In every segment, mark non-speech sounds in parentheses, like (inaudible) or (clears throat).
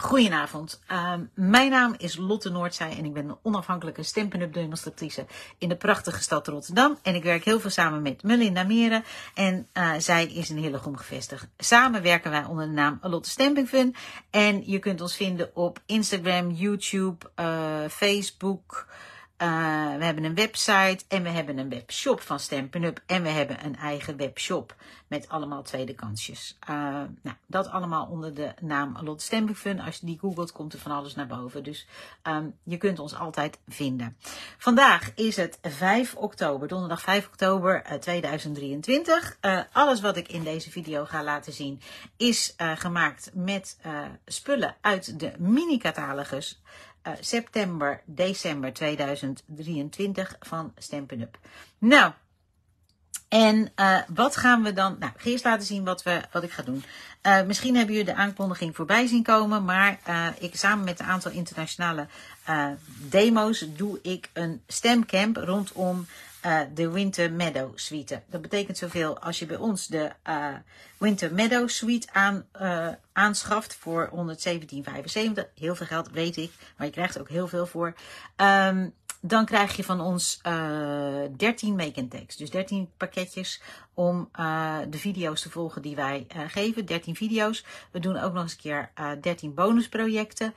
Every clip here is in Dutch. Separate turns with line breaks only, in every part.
Goedenavond, Ehm, mijn naam is Lotte Noordzij en ik ben een onafhankelijke Stampen-up demonstratrice in de prachtige stad Rotterdam. En ik werk heel veel samen met Melinda Meren en eh, zij is in Hillegom gevestigd. Samen werken wij onder de naam Lotte Stamping Fun en je kunt ons vinden op Instagram, YouTube, eh, Facebook... Uh, we hebben een website en we hebben een webshop van Stampin' Up. En we hebben een eigen webshop met allemaal tweede kansjes. Uh, nou, dat allemaal onder de naam Lotte Stamping Fun. Als je die googelt, komt er van alles naar boven. Dus um, je kunt ons altijd vinden. Vandaag is het 5 oktober, donderdag 5 oktober uh, 2023. alles wat ik in deze video ga laten zien is gemaakt met spullen uit de mini-catalogus uh, september, december 2023 van Stampin' Up. Nou, en uh, wat gaan we dan? Nou, eerst laten zien wat, we, wat ik ga doen. Uh, misschien hebben jullie de aankondiging voorbij zien komen, maar ik samen met een aantal internationale demo's doe ik een stemcamp rondom uh, de Winter Meadow Suite. Dat betekent zoveel als je bij ons de uh, Winter Meadow Suite aan, uh, aanschaft voor 117,75. Heel veel geld, weet ik, maar je krijgt er ook heel veel voor. Um, dan krijg je van ons 13 make takes. Dus 13 pakketjes om de video's te volgen die wij geven. 13 video's. We doen ook nog eens een keer 13 bonusprojecten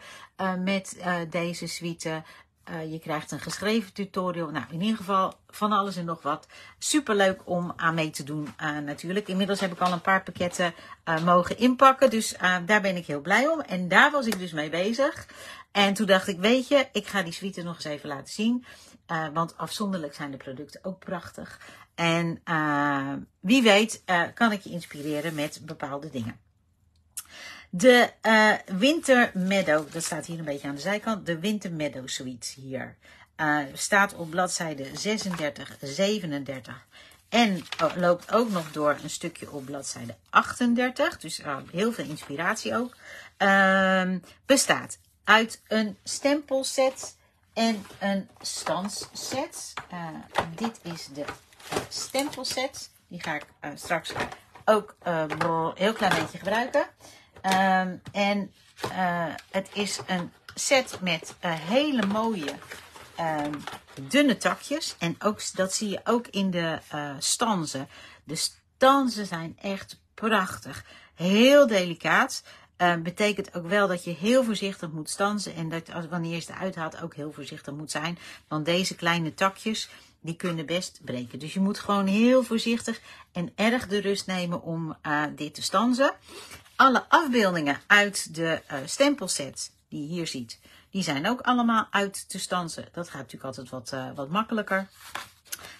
met deze suite. Uh, je krijgt een geschreven tutorial. Nou, in ieder geval van alles en nog wat. Super leuk om aan mee te doen uh, natuurlijk. Inmiddels heb ik al een paar pakketten uh, mogen inpakken. Dus daar ben ik heel blij om. En daar was ik dus mee bezig. En toen dacht ik, weet je, ik ga die suite nog eens even laten zien. want afzonderlijk zijn de producten ook prachtig. En wie weet kan ik je inspireren met bepaalde dingen. De uh, Winter Meadow, dat staat hier een beetje aan de zijkant. De Winter Meadow Suite hier. Uh, staat op bladzijde 36, 37. En loopt ook nog door een stukje op bladzijde 38. Dus uh, heel veel inspiratie ook. Uh, bestaat uit een stempelset en een stansset. dit is de stempelset. Die ga ik straks ook een heel klein beetje gebruiken. Um, en uh, het is een set met uh, hele mooie um, dunne takjes. En ook, dat zie je ook in de uh, stanzen. De stanzen zijn echt prachtig. Heel delicaat. Uh, betekent ook wel dat je heel voorzichtig moet stansen. En dat als, wanneer je ze eruit haalt ook heel voorzichtig moet zijn. Want deze kleine takjes die kunnen best breken. Dus je moet gewoon heel voorzichtig en erg de rust nemen om dit te stanzen alle afbeeldingen uit de uh, stempelset die je hier ziet, die zijn ook allemaal uit te stansen. Dat gaat natuurlijk altijd wat, uh, wat makkelijker.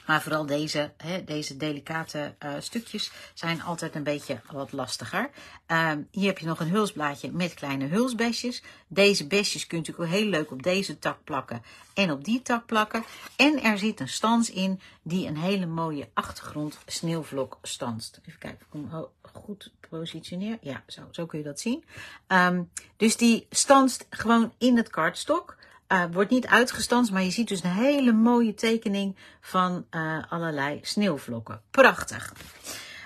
Maar vooral deze, hè, deze delicate uh, stukjes zijn altijd een beetje wat lastiger. Uh, hier heb je nog een hulsblaadje met kleine hulsbesjes. Deze besjes kunt u ook heel leuk op deze tak plakken en op die tak plakken. En er zit een stans in die een hele mooie achtergrond sneeuwvlok stanst. Even kijken of ik hem goed positioneer. Ja, zo, zo kun je dat zien. Um, dus die stanst gewoon in het kartstok. Uh, wordt niet uitgestanst, maar je ziet dus een hele mooie tekening van uh, allerlei sneeuwvlokken. Prachtig.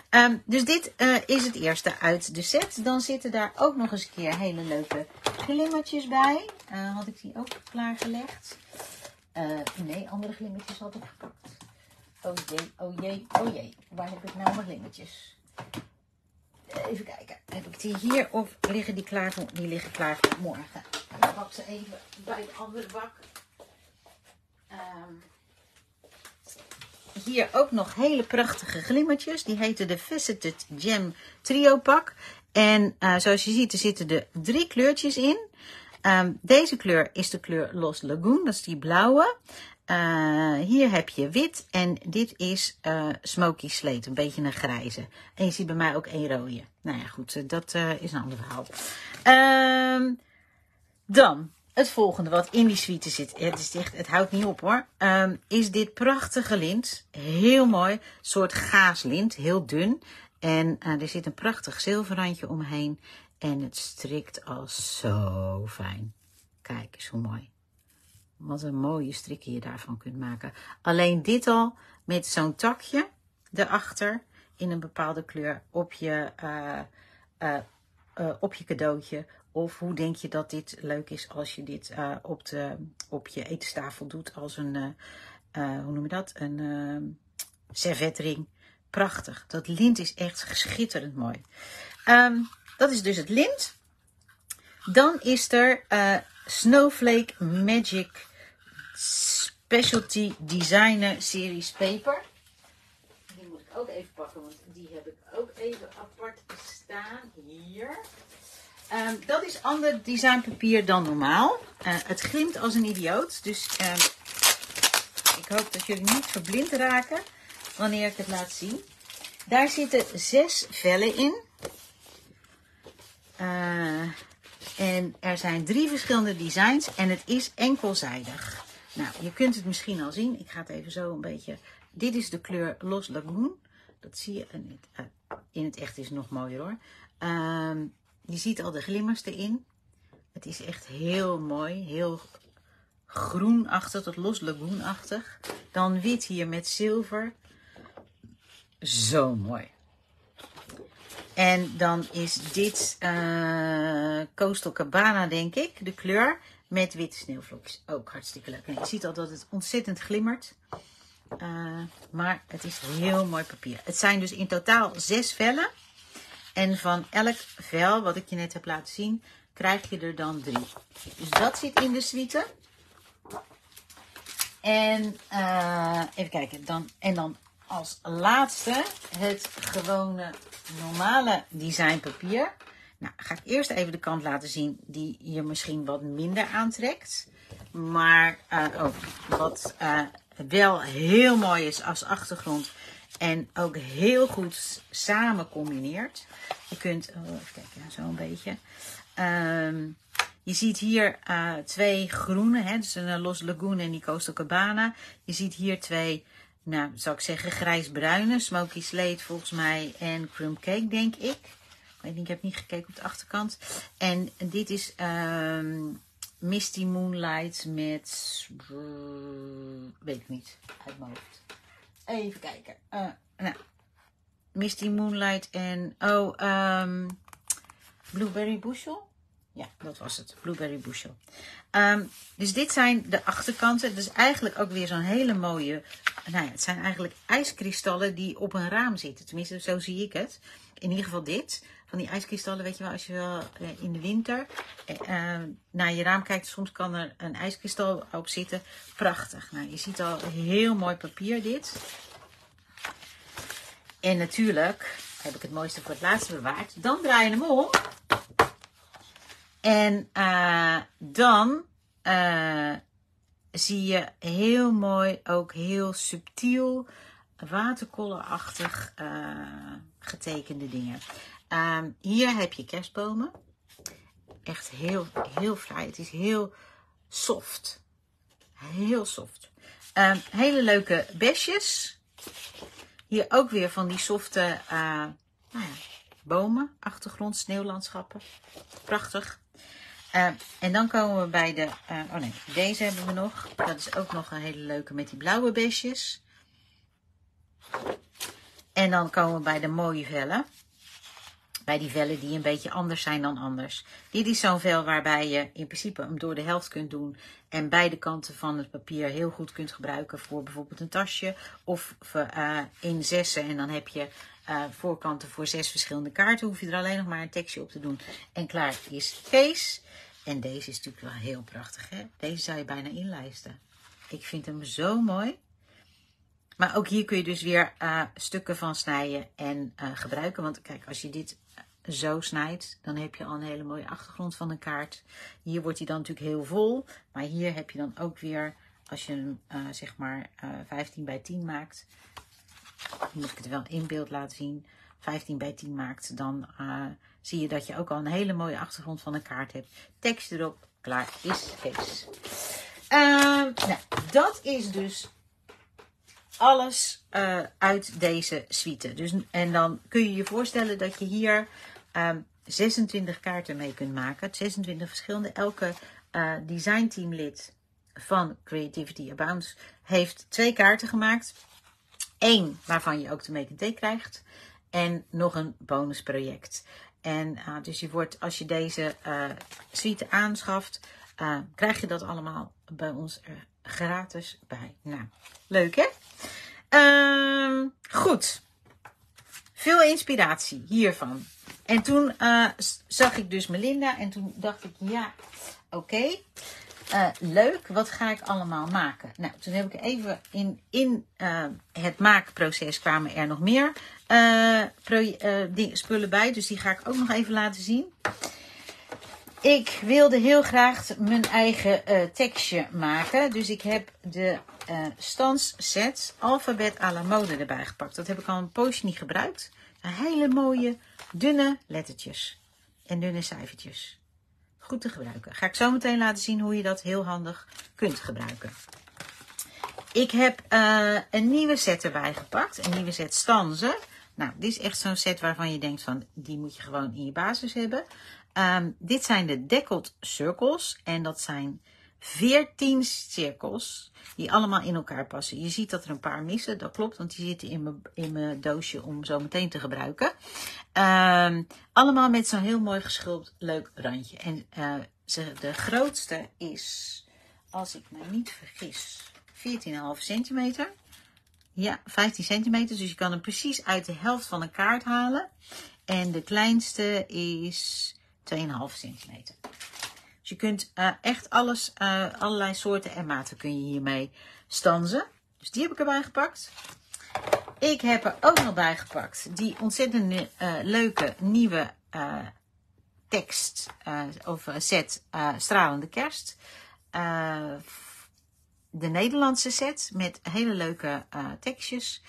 Um, dus dit uh, is het eerste uit de set. Dan zitten daar ook nog eens een keer hele leuke glimmertjes bij. had ik die ook klaargelegd? nee, andere glimmertjes had ik gepakt. Oh jee, oh jee, oh jee. Waar heb ik nou mijn glimmertjes? Even kijken. Heb ik die hier of liggen die klaar voor? Die liggen klaar voor morgen. Ik pak ze even bij de andere bak. Um, hier ook nog hele prachtige glimmertjes. Die heten de Visited Gem Trio Pak. En uh, zoals je ziet, er zitten er drie kleurtjes in. Um, deze kleur is de kleur Los Lagoon, dat is die blauwe. Uh, hier heb je wit en dit is uh, smoky slate, een beetje een grijze. En je ziet bij mij ook een rode. Nou ja, goed, dat uh, is een ander verhaal. Uh, dan, het volgende wat in die suite zit. Het, is echt, het houdt niet op hoor. Um, is dit prachtige lint. Heel mooi. soort gaaslint. Heel dun. En er zit een prachtig zilverrandje omheen. En het strikt al zo fijn. Kijk eens hoe mooi. Wat een mooie strikken je daarvan kunt maken. Alleen dit al met zo'n takje erachter in een bepaalde kleur op je, uh, uh, uh, op je cadeautje Of hoe denk je dat dit leuk is als je dit op, de, op je etenstafel doet als een, hoe noem je dat? Een servetring. Prachtig. Dat lint is echt schitterend mooi. Um, dat is dus het lint. Dan is er Snowflake Magic Specialty Designer Series Paper. Die moet ik ook even pakken, want die heb ik ook even apart staan. Hier. Um, dat is ander designpapier dan normaal. Uh, het glimt als een idioot. Dus uh, ik hoop dat jullie niet verblind raken wanneer ik het laat zien. Daar zitten zes vellen in. Uh, en er zijn drie verschillende designs en het is enkelzijdig. Nou, je kunt het misschien al zien. Ik ga het even zo een beetje. Dit is de kleur Los Lagoon. Dat zie je. In het echt is het nog mooier hoor. Um, je ziet al de glimmers erin. Het is echt heel mooi. Heel groenachtig, tot los lagoonachtig. Dan wit hier met zilver. Zo mooi. En dan is dit uh, Coastal Cabana, denk ik, de kleur. Met witte sneeuwvlokjes. Ook hartstikke leuk. En je ziet al dat het ontzettend glimmert. Uh, maar het is heel mooi papier. Het zijn dus in totaal zes vellen. En van elk vel, wat ik je net heb laten zien, krijg je er dan drie. Dus dat zit in de suite. En uh, even kijken. Dan, en dan als laatste het gewone normale designpapier. Nou, ga ik eerst even de kant laten zien die je misschien wat minder aantrekt. Maar oh, wat uh, wel heel mooi is als achtergrond en ook heel goed samen combineert. Je kunt, oh, even kijken, zo een beetje. Um, je ziet hier uh, twee groene, hè, dus een Los Lagoon en die Coastal Cabana. Je ziet hier twee, nou, zou ik zeggen, grijsbruine. Smoky Slate volgens mij en Crumb Cake, denk ik. Ik weet niet, ik heb niet gekeken op de achterkant. En dit is um, Misty Moonlight met, weet ik niet, uit mijn hoofd. Even kijken. Uh, nou, Misty Moonlight en, oh, um, Blueberry Bushel. Ja, dat was het. Blueberry Bushel. Um, dus dit zijn de achterkanten. Dus eigenlijk ook weer zo'n hele mooie... Nou ja, het zijn eigenlijk ijskristallen die op een raam zitten. Tenminste, zo zie ik het. In ieder geval dit. Van die ijskristallen, weet je wel, als je wel uh, in de winter uh, naar je raam kijkt. Soms kan er een ijskristal op zitten. Prachtig. Nou, je ziet al heel mooi papier dit. En natuurlijk heb ik het mooiste voor het laatste bewaard. Dan draai je hem om. En uh, dan uh, zie je heel mooi, ook heel subtiel, waterkollenachtig uh, getekende dingen. Ehm, hier heb je kerstbomen. Echt heel, heel fraai. Het is heel soft. Heel soft. Um, hele leuke besjes. Hier ook weer van die softe nou ja, bomen, achtergrond, sneeuwlandschappen. Prachtig. Uh, en dan komen we bij de, uh, oh nee, deze hebben we nog. Dat is ook nog een hele leuke met die blauwe besjes. En dan komen we bij de mooie vellen. Bij die vellen die een beetje anders zijn dan anders. Dit is zo'n vel waarbij je in principe hem door de helft kunt doen. En beide kanten van het papier heel goed kunt gebruiken voor bijvoorbeeld een tasje. Of uh, in zessen en dan heb je voorkanten voor zes verschillende kaarten. Hoef je er alleen nog maar een tekstje op te doen. En klaar is Kees. En deze is natuurlijk wel heel prachtig. Hè? Deze zou je bijna inlijsten. Ik vind hem zo mooi. Maar ook hier kun je dus weer uh, stukken van snijden en uh, gebruiken. Want kijk, als je dit zo snijdt, dan heb je al een hele mooie achtergrond van een kaart. Hier wordt hij dan natuurlijk heel vol. Maar hier heb je dan ook weer, als je hem zeg maar 15 bij 10 maakt. Moet ik het wel in beeld laten zien. 15 bij 10 maakt, dan zie je dat je ook al een hele mooie achtergrond van een kaart hebt. Tekst erop, klaar is Kees. nou, dat is dus alles uh, uit deze suite. Dus, en dan kun je je voorstellen dat je hier um, 26 kaarten mee kunt maken. 26 verschillende. Elke uh, designteamlid van Creativity Abounds heeft twee kaarten gemaakt. Eén waarvan je ook de make and take krijgt. En nog een bonusproject. En dus je wordt, als je deze suite aanschaft, krijg je dat allemaal bij ons gratis bij. Nou, leuk hè? Ehm, goed. Veel inspiratie hiervan. En toen zag ik dus Melinda en toen dacht ik, ja, oké. Uh, leuk, wat ga ik allemaal maken? Nou, toen heb ik even in, in uh, het maakproces kwamen er nog meer uh, spullen bij. Dus die ga ik ook nog even laten zien. Ik wilde heel graag mijn eigen tekstje maken. Dus ik heb de set alfabet à la mode erbij gepakt. Dat heb ik al een poosje niet gebruikt. Hele mooie, dunne lettertjes. En dunne cijfertjes goed te gebruiken. Ga ik zo meteen laten zien hoe je dat heel handig kunt gebruiken. Ik heb uh, een nieuwe set erbij gepakt. Een nieuwe set stanzen. Nou, dit is echt zo'n set waarvan je denkt van, die moet je gewoon in je basis hebben. Um, dit zijn de Deckled Circles. En dat zijn 14 cirkels die allemaal in elkaar passen. Je ziet dat er een paar missen, dat klopt, want die zitten in mijn, doosje om zo meteen te gebruiken. Uh, allemaal met zo'n heel mooi geschulpt leuk randje. En uh, de grootste is, als ik me niet vergis, 14,5 centimeter. Ja, 15 centimeter, dus je kan hem precies uit de helft van een kaart halen. En de kleinste is 2,5 centimeter. Dus je kunt uh, echt alles, uh, allerlei soorten en maten kun je hiermee stanzen. Dus die heb ik erbij gepakt. Ik heb er ook nog bij gepakt die ontzettend uh, leuke nieuwe tekst of set Stralende Kerst. De Nederlandse set met hele leuke tekstjes.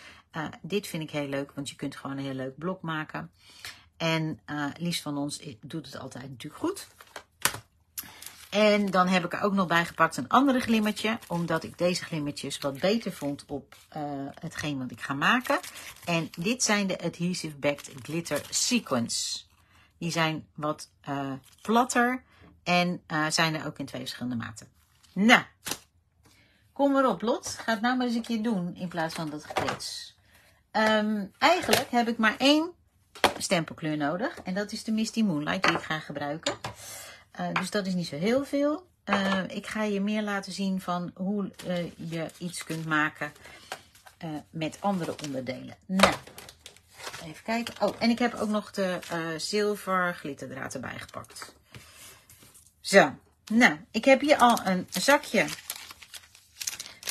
dit vind ik heel leuk, want je kunt gewoon een heel leuk blok maken. En Lies van ons doet het altijd natuurlijk goed. En dan heb ik er ook nog bij gepakt een andere glimmertje. Omdat ik deze glimmertjes wat beter vond op uh, hetgeen wat ik ga maken. En dit zijn de Adhesive Backed Glitter Sequence. Die zijn wat platter. En zijn er ook in twee verschillende maten. Nou, kom maar op Lot. Ga het nou maar eens een keer doen in plaats van dat geklets. Um, eigenlijk heb ik maar één stempelkleur nodig. En dat is de Misty Moonlight die ik ga gebruiken. Uh, dus dat is niet zo heel veel. Uh, ik ga je meer laten zien van hoe uh, je iets kunt maken met andere onderdelen. Nou, even kijken. Oh, en ik heb ook nog de zilver glitterdraad erbij gepakt. Zo, nou, ik heb hier al een zakje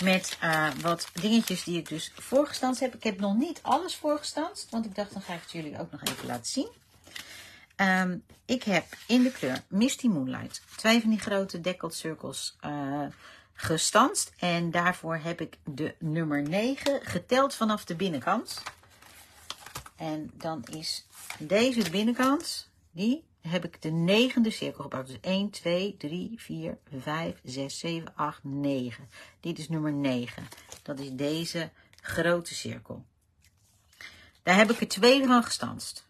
met wat dingetjes die ik dus voorgestanst heb. Ik heb nog niet alles voorgestanst, want ik dacht dan ga ik het jullie ook nog even laten zien. Um, ik heb in de kleur Misty Moonlight twee van die grote deckled uh, gestanst. En daarvoor heb ik de nummer 9 geteld vanaf de binnenkant. En dan is deze de binnenkant, die heb ik de negende cirkel gebouwd. Dus 1, 2, 3, 4, 5, 6, 7, 8, 9. Dit is nummer 9. Dat is deze grote cirkel. Daar heb ik er twee van gestanst.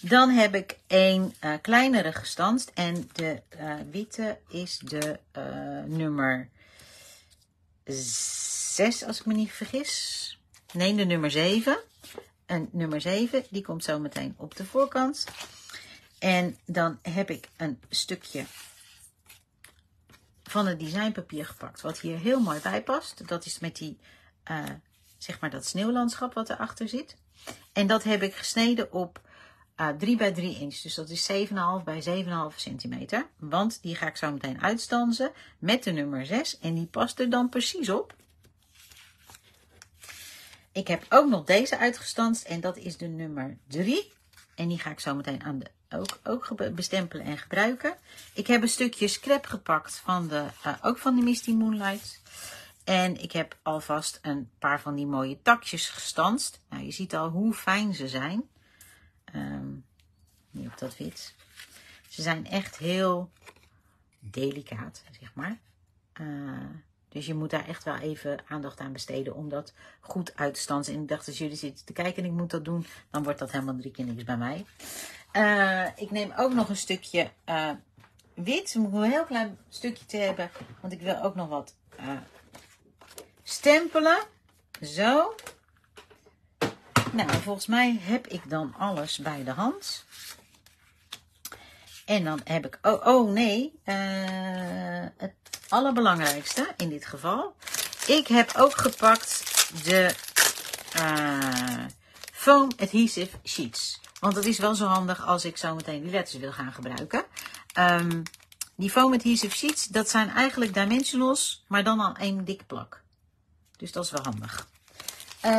Dan heb ik een uh, kleinere gestanst. En de uh, witte is de uh, nummer 6, als ik me niet vergis. Nee, de nummer 7. En nummer 7, die komt zo meteen op de voorkant. En dan heb ik een stukje van het designpapier gepakt. Wat hier heel mooi bij past. Dat is met die, zeg maar dat sneeuwlandschap wat erachter zit. En dat heb ik gesneden op uh, ah, 3 bij 3 inch. Dus dat is 7,5 bij 7,5 centimeter. Want die ga ik zo meteen uitstanzen met de nummer 6. En die past er dan precies op. Ik heb ook nog deze uitgestanst. En dat is de nummer 3. En die ga ik zo meteen aan de, ook, ook bestempelen en gebruiken. Ik heb een stukje scrap gepakt van de, uh, ook van de Misty Moonlight. En ik heb alvast een paar van die mooie takjes gestanst. Nou, je ziet al hoe fijn ze zijn. Um, nu op dat wit. Ze zijn echt heel delicaat, zeg maar. Uh, dus je moet daar echt wel even aandacht aan besteden om dat goed uit te stansen. En ik dacht, als jullie zitten te kijken en ik moet dat doen, dan wordt dat helemaal drie keer niks bij mij. Uh, ik neem ook nog een stukje uh, wit. Ik moet een heel klein stukje te hebben, want ik wil ook nog wat stempelen. Zo. Nou, volgens mij heb ik dan alles bij de hand. En dan heb ik, oh, oh nee, het allerbelangrijkste in dit geval. Ik heb ook gepakt de uh, foam adhesive sheets. Want dat is wel zo handig als ik zo meteen die letters wil gaan gebruiken. Um, die foam adhesive sheets, dat zijn eigenlijk dimensionals, maar dan al één dikke plak. Dus dat is wel handig. Uh,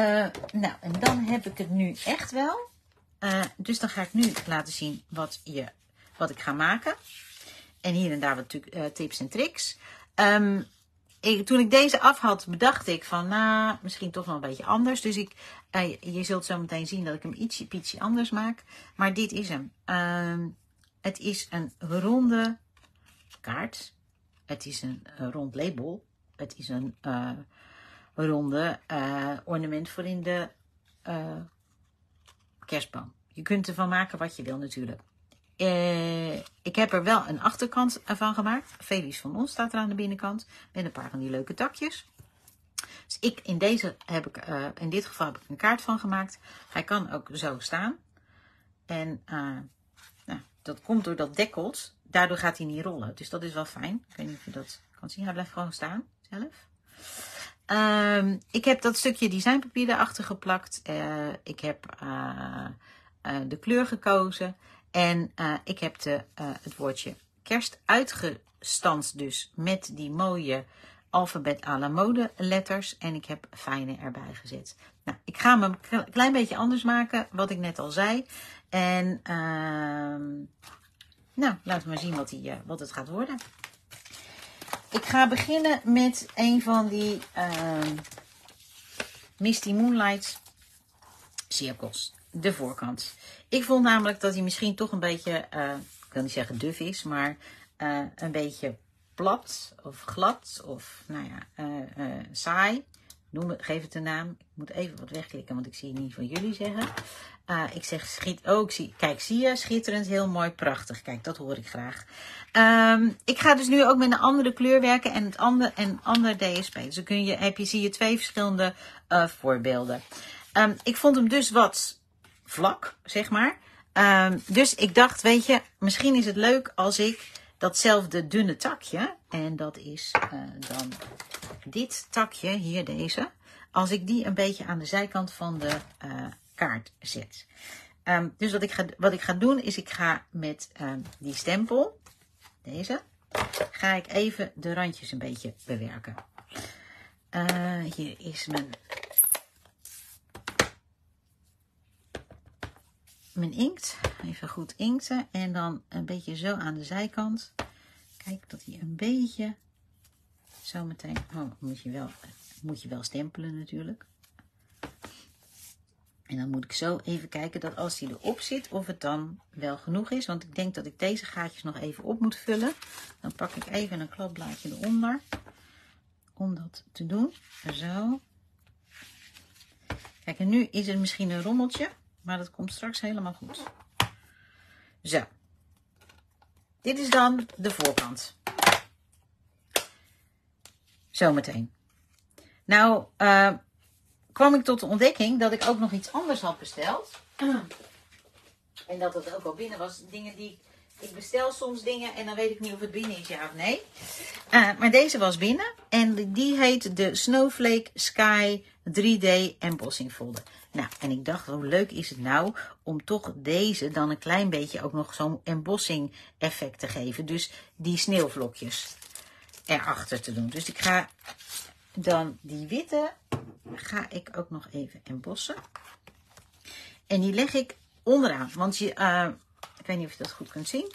nou, en dan heb ik het nu echt wel. Uh, dus dan ga ik nu laten zien wat, je, wat ik ga maken. En hier en daar wat tips en tricks. Um, ik, toen ik deze af had, bedacht ik van, nou, misschien toch wel een beetje anders. Dus ik, je zult zo meteen zien dat ik hem ietsje, ietsje anders maak. Maar dit is hem. Uh, het is een ronde kaart. Het is een, rond label. Het is een uh, ronde uh, ornament voor in de kerstboom. Je kunt ervan maken wat je wil natuurlijk. Ik heb er wel een achterkant van gemaakt. Felies van ons staat er aan de binnenkant. Met een paar van die leuke takjes. Dus ik, in, deze heb ik, in dit geval heb ik een kaart van gemaakt. Hij kan ook zo staan. En nou, dat komt door dat dekkelt daardoor gaat hij niet rollen. Dus dat is wel fijn. Ik weet niet of je dat kan zien. Hij blijft gewoon staan zelf. Um, ik heb dat stukje designpapier erachter geplakt. Ik heb de kleur gekozen. En ik heb de, het woordje kerst uitgestanst dus met die mooie alfabet à la mode letters. En ik heb fijne erbij gezet. Nou, ik ga hem een klein beetje anders maken, wat ik net al zei. En uh, nou, laten we maar zien wat, die, uh, wat het gaat worden. Ik ga beginnen met een van die uh, Misty Moonlight cirkels. De voorkant. Ik vond namelijk dat hij misschien toch een beetje, uh, ik wil niet zeggen duf is, maar uh, een beetje plat of glad of nou ja, saai. Noem geef het een naam. Ik moet even wat wegklikken, want ik zie niet van jullie zeggen. Ik zeg, schiet, ik zie, kijk, zie je, schitterend, heel mooi, prachtig. Kijk, dat hoor ik graag. Um, ik ga dus nu ook met een andere kleur werken en het andere, en ander DSP. Dus dan kun je, heb je, zie je twee verschillende voorbeelden. Um, ik vond hem dus wat vlak, zeg maar. Um, dus ik dacht, weet je, misschien is het leuk als ik datzelfde dunne takje, en dat is uh, dan dit takje, hier deze, als ik die een beetje aan de zijkant van de uh, kaart zet. Um, dus wat ik, ga, wat ik ga doen is ik ga met um, die stempel, deze, ga ik even de randjes een beetje bewerken. Uh, hier is mijn, mijn inkt. Even goed inkten en dan een beetje zo aan de zijkant. Kijk dat hij een beetje zo meteen, oh, moet je wel, moet je wel stempelen natuurlijk. En dan moet ik zo even kijken dat als die erop zit, of het dan wel genoeg is. Want ik denk dat ik deze gaatjes nog even op moet vullen. Dan pak ik even een kladblaadje eronder. Om dat te doen. Zo. Kijk, en nu is het misschien een rommeltje. Maar dat komt straks helemaal goed. Zo. Dit is dan de voorkant. Zometeen. Nou, uh, kwam ik tot de ontdekking dat ik ook nog iets anders had besteld. (clears throat) En dat het ook al binnen was. Dingen die ik bestel soms dingen en dan weet ik niet of het binnen is, ja of nee. Uh, maar deze was binnen en die heet de Snowflake Sky 3D Embossing Folder. Nou, en ik dacht, hoe leuk is het nou om toch deze dan een klein beetje ook nog zo'n embossing effect te geven. Dus die sneeuwvlokjes erachter te doen. Dus ik ga dan die witte ga ik ook nog even embossen. En die leg ik onderaan. Want je, uh, ik weet niet of je dat goed kunt zien.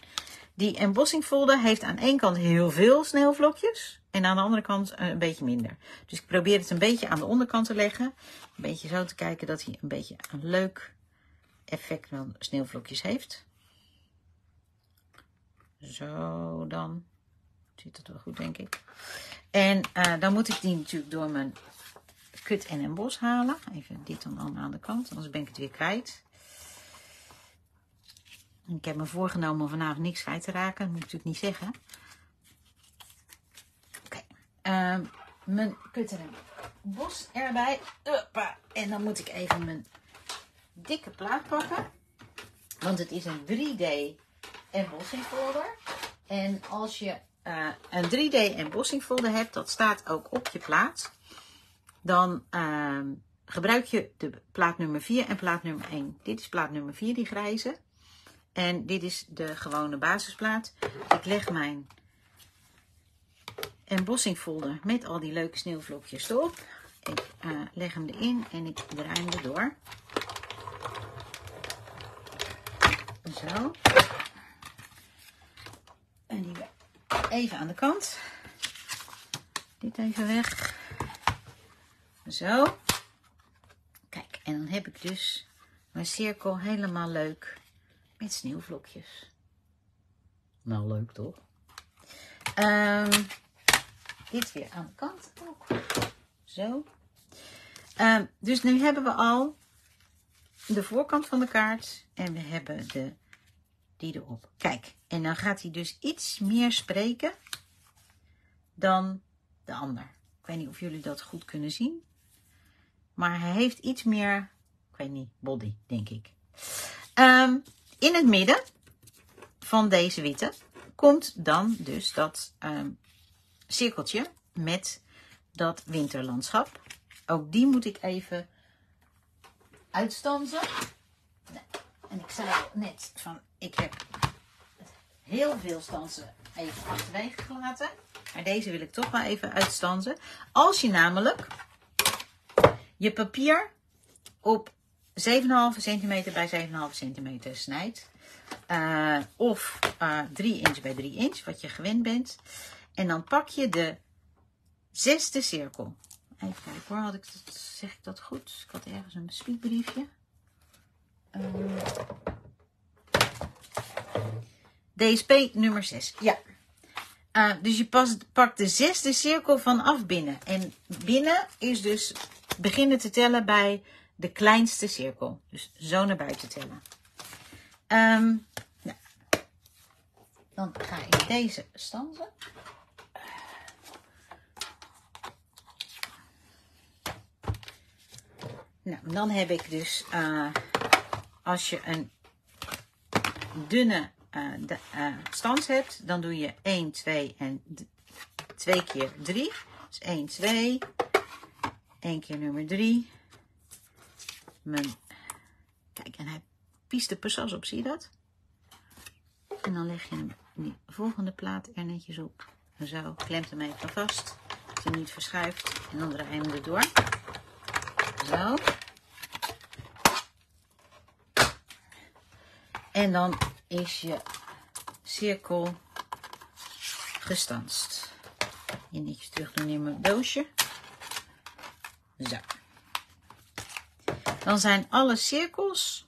Die embossing folder heeft aan één kant heel veel sneeuwvlokjes. En aan de andere kant een beetje minder. Dus ik probeer het een beetje aan de onderkant te leggen. Een beetje zo te kijken dat hij een beetje een leuk effect van sneeuwvlokjes heeft. Zo dan. Ziet het wel goed, denk ik. En uh, dan moet ik die natuurlijk door mijn kut en een bos halen. Even dit dan aan de kant, anders ben ik het weer kwijt. Ik heb me voorgenomen om vanavond niks kwijt te raken. Dat moet ik natuurlijk niet zeggen. Oké. Okay. Uh, mijn kut en bos erbij. En dan moet ik even mijn dikke plaat pakken. Want het is een 3D embossing folder. En als je uh, een 3D embossing folder hebt, dat staat ook op je plaat. Dan uh, gebruik je de plaat nummer 4 en plaat nummer 1. Dit is plaat nummer 4, die grijze. En dit is de gewone basisplaat. Ik leg mijn embossing folder met al die leuke sneeuwvlokjes erop. Ik uh, leg hem erin en ik draai hem erdoor. Zo. En die even aan de kant. Dit even weg. Zo. Kijk, en dan heb ik dus mijn cirkel helemaal leuk met sneeuwvlokjes. Nou, leuk toch? Um, dit weer aan de kant ook. Zo. Um, dus nu hebben we al de voorkant van de kaart en we hebben de, die erop. Kijk, en dan gaat hij dus iets meer spreken dan de ander. Ik weet niet of jullie dat goed kunnen zien. Maar hij heeft iets meer, ik weet niet, body, denk ik. Um, in het midden van deze witte komt dan dus dat um, cirkeltje met dat winterlandschap. Ook die moet ik even uitstansen. En ik zei net van, ik heb heel veel stansen even achterwege gelaten. Maar deze wil ik toch wel even uitstansen. Als je namelijk je papier op 7,5 centimeter bij 7,5 centimeter snijdt. Uh, of uh, 3 inch bij 3 inch, wat je gewend bent. En dan pak je de zesde cirkel. Even kijken hoor, had ik dat, zeg ik dat goed? Ik had ergens een spiekbriefje. Uh, DSP nummer 6. Ja. Dus je pakt de zesde cirkel vanaf binnen. En binnen is dus beginnen te tellen bij de kleinste cirkel. Dus zo naar buiten tellen. Um, nou. Dan ga ik deze stanzen. Nou, dan heb ik dus, uh, als je een dunne uh, stans hebt, dan doe je 1, 2 en 2 keer 3. Dus 1, 2, 1 keer nummer 3. Mijn, kijk, en hij piest er precies op, zie je dat? En dan leg je hem die volgende plaat er netjes op. Zo, klemt hem even vast, dat hij niet verschuift. En dan draai je hem erdoor. Zo. En dan is je cirkel gestanst. Je netjes terug doen in mijn doosje. Zo. Dan zijn alle cirkels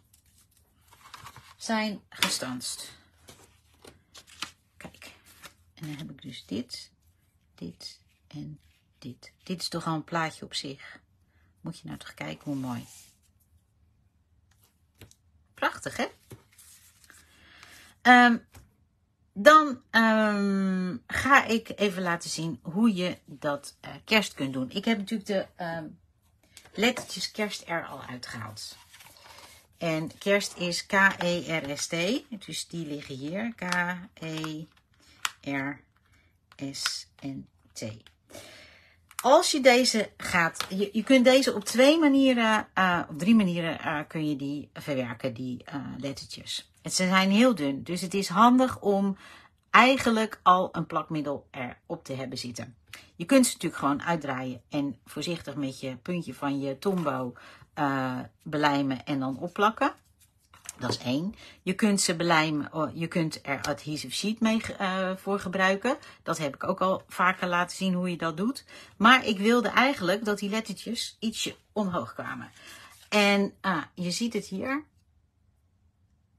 zijn gestanst. Kijk. En dan heb ik dus dit, dit en dit. Dit is toch al een plaatje op zich. Moet je nou toch kijken hoe mooi. Prachtig, hè? Um, dan um, ga ik even laten zien hoe je dat uh, kerst kunt doen. Ik heb natuurlijk de um, lettertjes kerst er al uitgehaald. En kerst is K-E-R-S-T. Dus die liggen hier. K-E-R-S-N-T. Als je deze gaat, je, je kunt deze op twee manieren, uh, op drie manieren uh, kun je die verwerken, die uh, lettertjes. Ze zijn heel dun, dus het is handig om eigenlijk al een plakmiddel erop te hebben zitten. Je kunt ze natuurlijk gewoon uitdraaien en voorzichtig met je puntje van je tombo belijmen en dan opplakken. Dat is één. Je kunt ze belijmen, oh, je kunt er adhesive sheet mee uh, voor gebruiken. Dat heb ik ook al vaker laten zien hoe je dat doet. Maar ik wilde eigenlijk dat die lettertjes ietsje omhoog kwamen. En uh, je ziet het hier,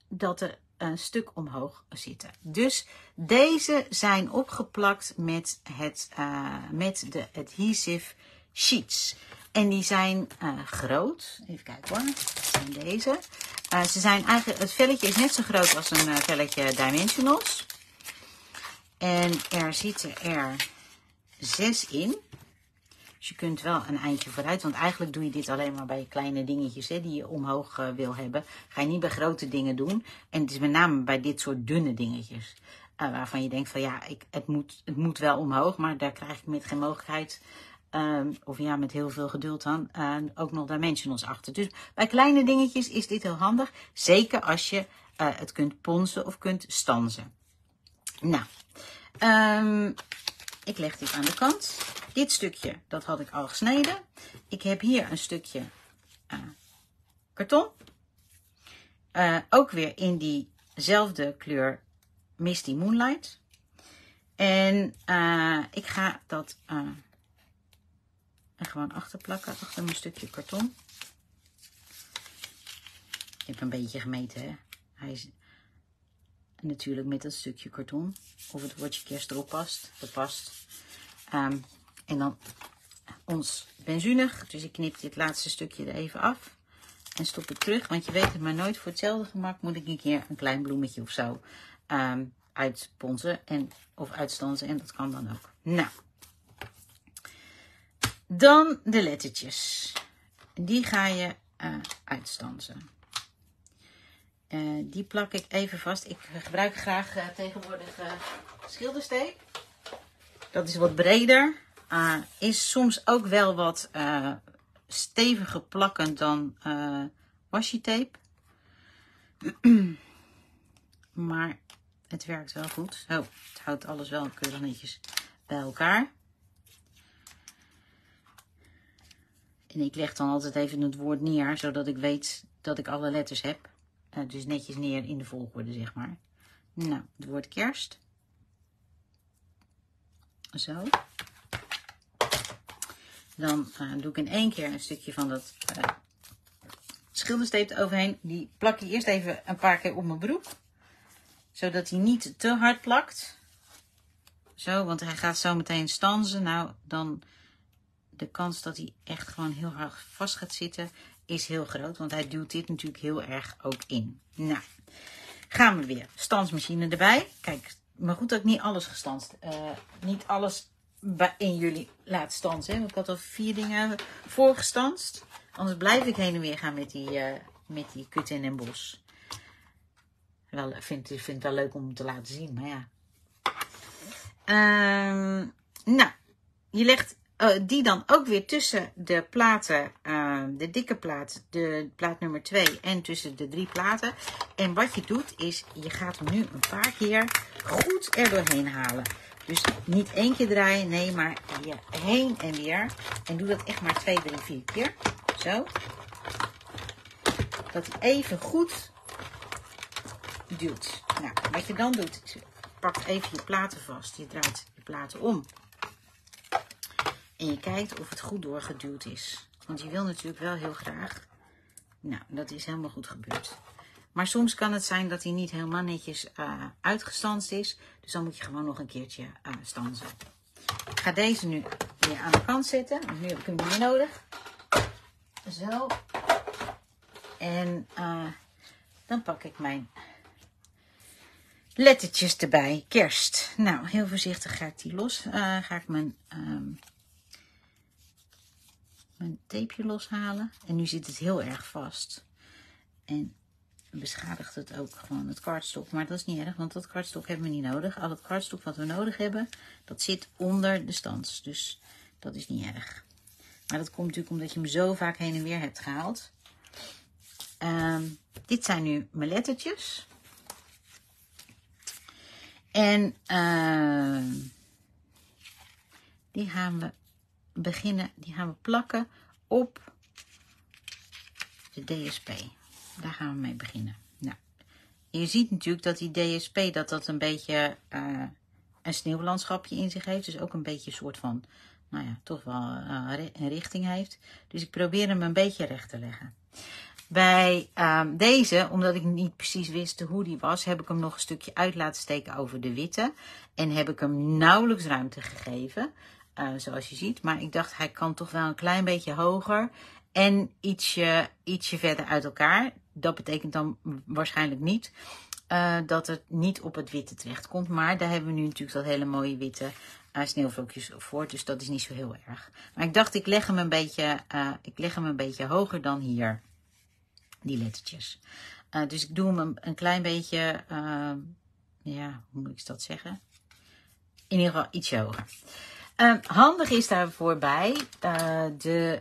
dat er een stuk omhoog zitten. Dus deze zijn opgeplakt met, het, uh, met de adhesive sheets. En die zijn uh, groot. Even kijken hoor. Zijn deze. Uh, ze zijn eigenlijk, het velletje is net zo groot als een velletje Dimensionals. En er zitten er zes in. Dus je kunt wel een eindje vooruit. Want eigenlijk doe je dit alleen maar bij kleine dingetjes hè, die je omhoog uh, wil hebben. Ga je niet bij grote dingen doen. En het is met name bij dit soort dunne dingetjes. Uh, waarvan je denkt van ja, ik, het, moet, het moet wel omhoog. Maar daar krijg ik met geen mogelijkheid Um, of ja, met heel veel geduld dan, uh, ook nog dimensionals achter. Dus bij kleine dingetjes is dit heel handig. Zeker als je uh, het kunt ponsen of kunt stanzen. Nou, um, ik leg dit aan de kant. Dit stukje, dat had ik al gesneden. Ik heb hier een stukje uh, karton. ook weer in diezelfde kleur Misty Moonlight. En ik ga dat en gewoon achterplakken, achter mijn stukje karton. Ik heb een beetje gemeten, hè. Hij is natuurlijk met dat stukje karton. Of het woordje kerst erop past. Dat past. Um, en dan ons benzunig. Dus ik knip dit laatste stukje er even af. En stop het terug. Want je weet het maar nooit. Voor hetzelfde gemak moet ik een keer een klein bloemetje of zo um, uitponzen. En, of uitstanzen. En dat kan dan ook. Nou. Dan de lettertjes. Die ga je uh, uitstansen. Uh, die plak ik even vast. Ik gebruik graag uh, tegenwoordig schildersteep. Dat is wat breder. Is soms ook wel wat steviger plakken dan washi tape. (clears throat) maar het werkt wel goed. Oh, het houdt alles wel keurig netjes bij elkaar. En ik leg dan altijd even het woord neer, zodat ik weet dat ik alle letters heb. Uh, dus netjes neer in de volgorde, zeg maar. Nou, het woord kerst. Zo. Dan uh, doe ik in één keer een stukje van dat uh, schildersteep overheen. Die plak je eerst even een paar keer op mijn broek. Zodat hij niet te hard plakt. Zo, want hij gaat zo meteen stanzen. Nou, dan de kans dat hij echt gewoon heel hard vast gaat zitten is heel groot. Want hij duwt dit natuurlijk heel erg ook in. Nou, gaan we weer. Stansmachine erbij. Kijk, maar goed dat ik niet alles gestanst. Uh, niet alles in jullie laat stansen. Want ik had al vier dingen voorgestanst. Anders blijf ik heen en weer gaan met die, uh, met die kut in en bos. Wel, vind, vind het wel leuk om te laten zien, maar ja. Uh, nou, je legt uh, die dan ook weer tussen de platen, uh, de dikke plaat, de plaat nummer 2 en tussen de drie platen. En wat je doet is, je gaat hem nu een paar keer goed er doorheen halen. Dus niet één keer draaien, nee, maar heen en weer. En doe dat echt maar 2, 3, 4 keer. Zo. Dat hij even goed duwt. Nou, wat je dan doet, is pak even je platen vast. Je draait je platen om. En je kijkt of het goed doorgeduwd is. Want je wil natuurlijk wel heel graag. Nou, dat is helemaal goed gebeurd. Maar soms kan het zijn dat hij niet helemaal netjes uh, uitgestanst is. Dus dan moet je gewoon nog een keertje uh, stansen. Ik ga deze nu weer aan de kant zetten. Want nu heb ik hem niet meer nodig. Zo. En uh, dan pak ik mijn lettertjes erbij. Kerst. Nou, heel voorzichtig ga ik die los. ga ik mijn... Um, mijn tapeje loshalen. En nu zit het heel erg vast. En beschadigt het ook gewoon het kartstok. Maar dat is niet erg, want dat kartstok hebben we niet nodig. Al het kartstok wat we nodig hebben, dat zit onder de stans. Dus dat is niet erg. Maar dat komt natuurlijk omdat je hem zo vaak heen en weer hebt gehaald. Um, dit zijn nu mijn lettertjes. En uh, die gaan we beginnen, die gaan we plakken op de DSP. Daar gaan we mee beginnen. Nou, je ziet natuurlijk dat die DSP dat dat een beetje uh, een sneeuwlandschapje in zich heeft. Dus ook een beetje een soort van, nou ja, toch wel uh, een richting heeft. Dus ik probeer hem een beetje recht te leggen. Bij uh, deze, omdat ik niet precies wist hoe die was, heb ik hem nog een stukje uit laten steken over de witte. En heb ik hem nauwelijks ruimte gegeven. Uh, zoals je ziet. Maar ik dacht, hij kan toch wel een klein beetje hoger. En ietsje, ietsje verder uit elkaar. Dat betekent dan waarschijnlijk niet uh, dat het niet op het witte terecht komt. Maar daar hebben we nu natuurlijk dat hele mooie witte uh, sneeuwvlokjes voor, dus dat is niet zo heel erg. Maar ik dacht, ik leg hem een beetje, uh, ik leg hem een beetje hoger dan hier, die lettertjes. Dus ik doe hem een, een klein beetje, ja, hoe moet ik dat zeggen? In ieder geval iets hoger. handig is daarvoor bij de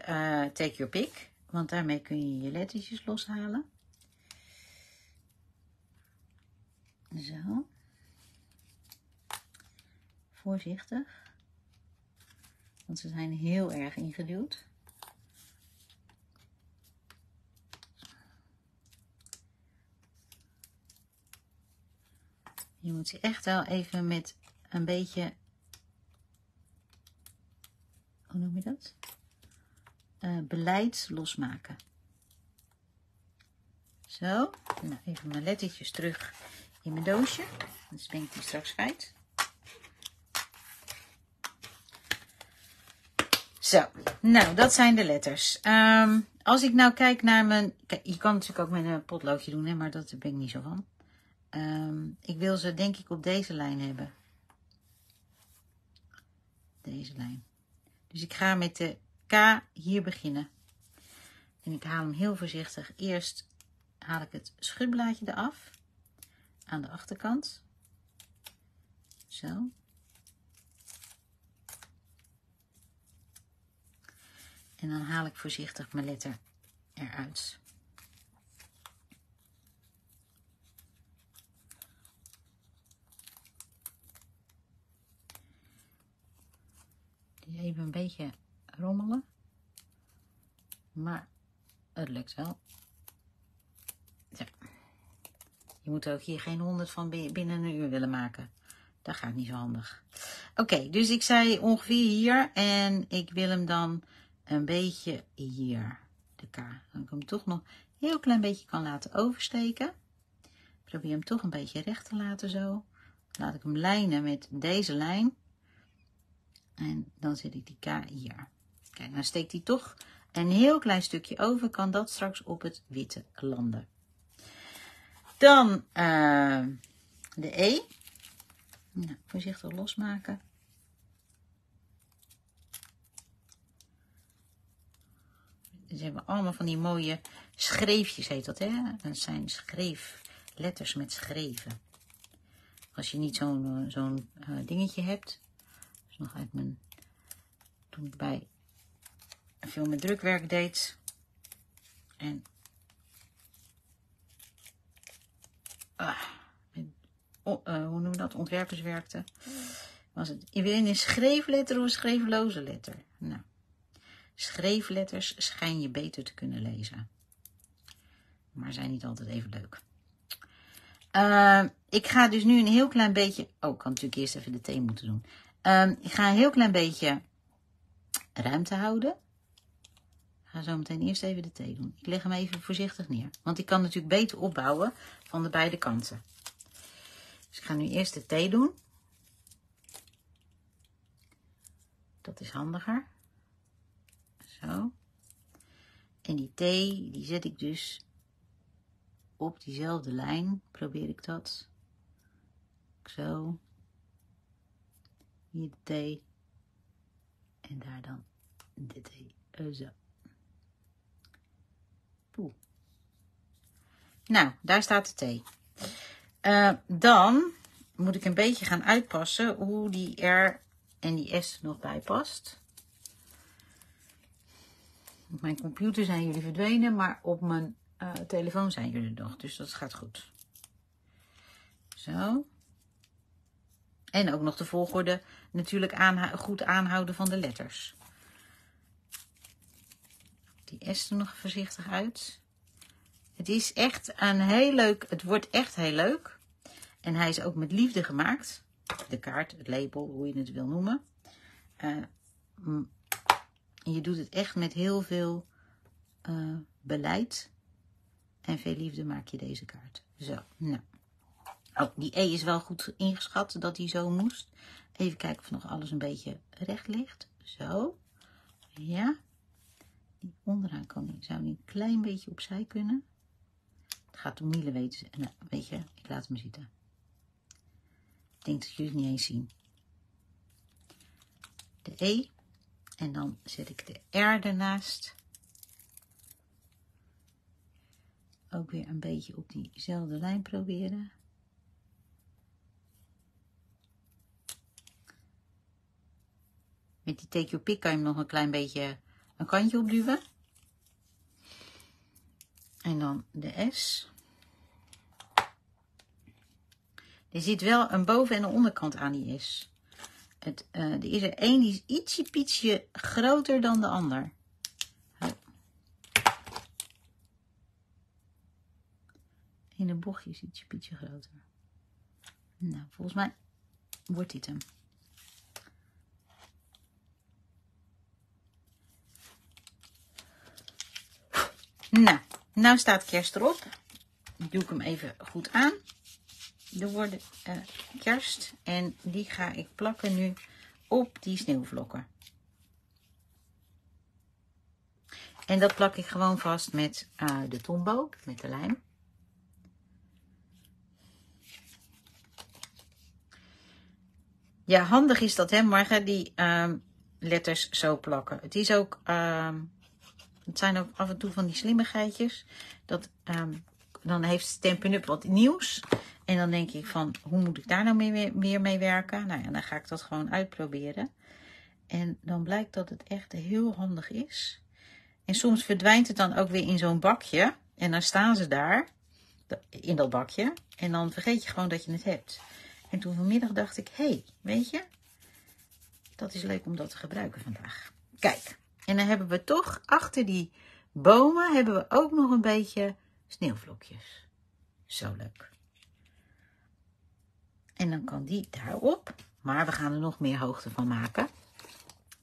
Take Your Pick, want daarmee kun je je lettertjes loshalen. Zo. Voorzichtig. Want ze zijn heel erg ingeduwd. Je moet ze echt wel even met een beetje, hoe noem je dat? Uh, beleid losmaken. Zo, nou, even mijn lettertjes terug in mijn doosje. Dan ben ik die straks kwijt. Zo, nou, dat zijn de letters. Um, als ik nou kijk naar mijn... Kijk, je kan natuurlijk ook met een potloodje doen, hè, maar dat ben ik niet zo van. Um, ik wil ze denk ik op deze lijn hebben. Deze lijn. Dus ik ga met de K hier beginnen. En ik haal hem heel voorzichtig. Eerst haal ik het schutblaadje eraf. Aan de achterkant. Zo. En dan haal ik voorzichtig mijn letter eruit. Die even een beetje rommelen. Maar het lukt wel. Ja. Je moet ook hier geen honderd van binnen een uur willen maken. Dat gaat niet zo handig. Oké, dus ik zei ongeveer hier. En ik wil hem dan een beetje hier, de K. Dan ik hem toch nog een heel klein beetje kan laten oversteken. Probeer hem toch een beetje recht te laten zo. Laat ik hem lijnen met deze lijn. En dan zet ik die K hier. Kijk, dan steekt hij toch een heel klein stukje over. Kan dat straks op het witte landen. Dan uh, de E. Nou, voorzichtig losmaken. Ze hebben allemaal van die mooie schreefjes, heet dat, hè? Dat zijn schreefletters met schreven. Als je niet zo'n uh, zo'n uh, dingetje hebt. Is nog uit mijn... Toen bij veel met drukwerk deed. En... Oh, hoe noem dat? Ontwerpers werkte. Was het in een schreefletter of een schreefloze letter? Nou. Schreefletters schijn je beter te kunnen lezen. Maar zijn niet altijd even leuk. Uh, ik ga dus nu een heel klein beetje... Oh, ik kan natuurlijk eerst even de thee moeten doen. Uh, ik ga een heel klein beetje ruimte houden. Ga zo meteen eerst even de thee doen. Ik leg hem even voorzichtig neer. Want ik kan natuurlijk beter opbouwen van de beide kanten. Dus ik ga nu eerst de thee doen. Dat is handiger. Zo. En die T, die zet ik dus op diezelfde lijn. Probeer ik dat. Zo. Hier de T. En daar dan de T. Zo. Nou, daar staat de T. Uh, dan moet ik een beetje gaan uitpassen hoe die R en die S nog bij past. Op mijn computer zijn jullie verdwenen, maar op mijn uh, telefoon zijn jullie nog. Dus dat gaat goed. Zo. En ook nog de volgorde natuurlijk goed aanhouden van de letters. Die S er nog voorzichtig uit. Het is echt een heel leuk, het wordt echt heel leuk. En hij is ook met liefde gemaakt. De kaart, het label, hoe je het wil noemen. Uh, en je doet het echt met heel veel uh, beleid. En veel liefde maak je deze kaart. Zo, nou. Oh, die E is wel goed ingeschat dat die zo moest. Even kijken of nog alles een beetje recht ligt. Zo. Ja. Die onderaan kan, zou die een klein beetje opzij kunnen. Gaat om mielen weten. Nou, weet je, ik laat hem zitten. Ik denk dat jullie het niet eens zien. de E. En dan zet ik de R ernaast. Ook weer een beetje op diezelfde lijn proberen. Met die take your pick kan je hem nog een klein beetje een kantje opduwen. En dan de S. Er zit wel een boven- en een onderkant aan die S. Het, uh, er is er één die is ietsje pietsje groter dan de ander. In een bochtje is ietsje pietsje groter. Nou, volgens mij wordt dit hem. Nou, nou staat kerst erop. Doe ik hem even goed aan. Er worden uh, kerst en die ga ik plakken nu op die sneeuwvlokken. En dat plak ik gewoon vast met uh, de tombo, met de lijm. Ja, handig is dat, hè, morgen die um, letters zo plakken. Het is ook, um, het zijn ook af en toe van die slimmigheidjes. Dat, um, dan heeft Stampin' Up wat nieuws. En dan denk ik van, hoe moet ik daar nou meer, meer mee werken? Nou ja, dan ga ik dat gewoon uitproberen. En dan blijkt dat het echt heel handig is. En soms verdwijnt het dan ook weer in zo'n bakje. En dan staan ze daar, in dat bakje. En dan vergeet je gewoon dat je het hebt. En toen vanmiddag dacht ik, hé, hey, weet je, dat is leuk om dat te gebruiken vandaag. Kijk, en dan hebben we toch achter die bomen hebben we ook nog een beetje sneeuwvlokjes. Zo leuk. En dan kan die daarop. Maar we gaan er nog meer hoogte van maken.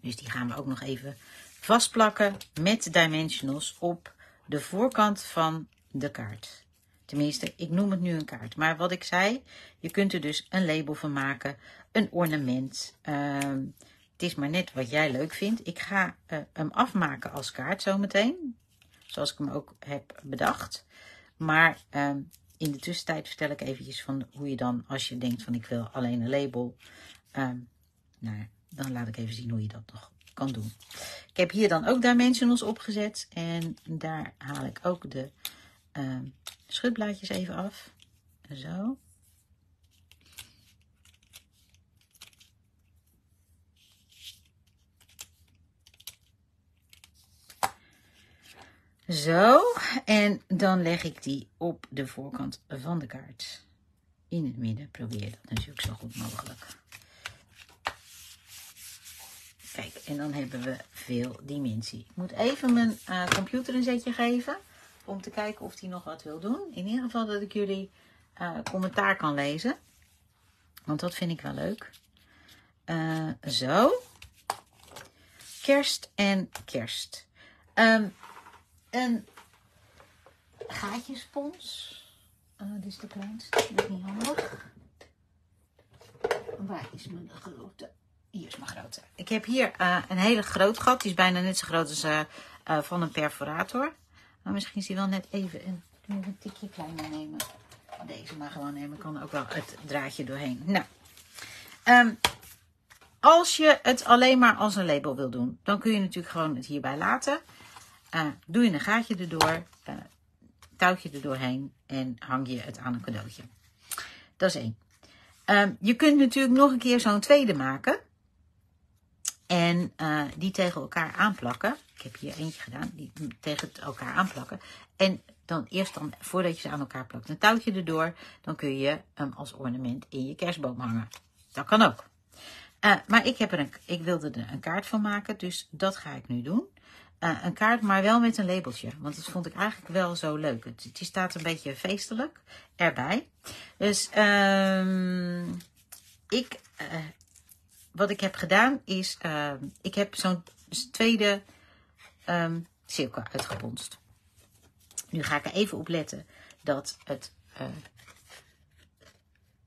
Dus die gaan we ook nog even vastplakken met dimensionals op de voorkant van de kaart. Tenminste, ik noem het nu een kaart. Maar wat ik zei, je kunt er dus een label van maken, een ornament. Uh, het is maar net wat jij leuk vindt. Ik ga uh, hem afmaken als kaart zometeen. Zoals ik hem ook heb bedacht. Maar uh, in de tussentijd vertel ik eventjes van hoe je dan, als je denkt van ik wil alleen een label. Um, nou, dan laat ik even zien hoe je dat nog kan doen. Ik heb hier dan ook dimensionals opgezet. En daar haal ik ook de uh, schutblaadjes even af. Zo. Zo, en dan leg ik die op de voorkant van de kaart. In het midden probeer dat natuurlijk zo goed mogelijk. Kijk, en dan hebben we veel dimensie. Ik moet even mijn uh, computer een zetje geven. Om te kijken of hij nog wat wil doen. In ieder geval dat ik jullie uh, commentaar kan lezen. Want dat vind ik wel leuk. Uh, zo. Kerst en kerst. Um, een gaatjespons. Uh, dit is de kleinste. Dat is niet handig. Waar is mijn grote? Hier is mijn grote. Ik heb hier uh, een hele groot gat. Die is bijna net zo groot als uh, van een perforator. Maar misschien is die wel net even een, een tikje kleiner nemen. Deze maar gewoon nemen. Kan ook wel het draadje doorheen. Nou. Um, als je het alleen maar als een label wil doen, dan kun je natuurlijk gewoon het hierbij laten. Uh, doe je een gaatje erdoor, uh, touwtje er doorheen en hang je het aan een cadeautje. Dat is één. Uh, je kunt natuurlijk nog een keer zo'n tweede maken. En uh, die tegen elkaar aanplakken. Ik heb hier eentje gedaan, die tegen elkaar aanplakken. En dan eerst dan, voordat je ze aan elkaar plakt, een touwtje erdoor. Dan kun je hem als ornament in je kerstboom hangen. Dat kan ook. Maar ik, heb er een, ik wilde er een kaart van maken, dus dat ga ik nu doen. Uh, een kaart, maar wel met een labeltje. Want dat vond ik eigenlijk wel zo leuk. Het, het staat een beetje feestelijk erbij. Dus um, ik, uh, wat ik heb gedaan is, uh, ik heb zo'n tweede um, cirkel uitgeponst. Nu ga ik er even op letten dat het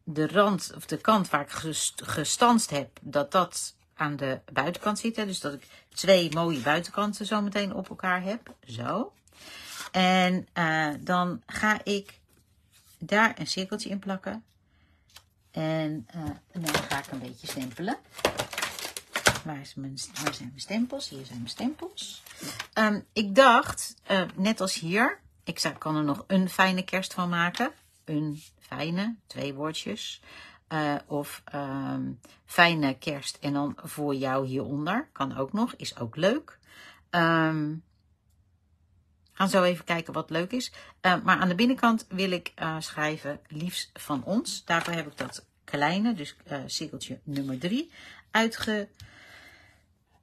de rand of de kant waar ik gestanst heb, dat dat aan de buitenkant zitten. Dus dat ik twee mooie buitenkanten zo meteen op elkaar heb. Zo. En uh, dan ga ik daar een cirkeltje in plakken. En uh, dan ga ik een beetje stempelen. Waar, is mijn, zijn mijn stempels? Hier zijn mijn stempels. Ehm, ik dacht, eh, net als hier, ik kan er nog een fijne kerst van maken. Een fijne, twee woordjes. Uh, of um, fijne kerst en dan voor jou hieronder. Kan ook nog, is ook leuk. Um, gaan zo even kijken wat leuk is. Uh, maar aan de binnenkant wil ik uh, schrijven liefst van ons. Daarvoor heb ik dat kleine, dus cirkeltje nummer 3, uitge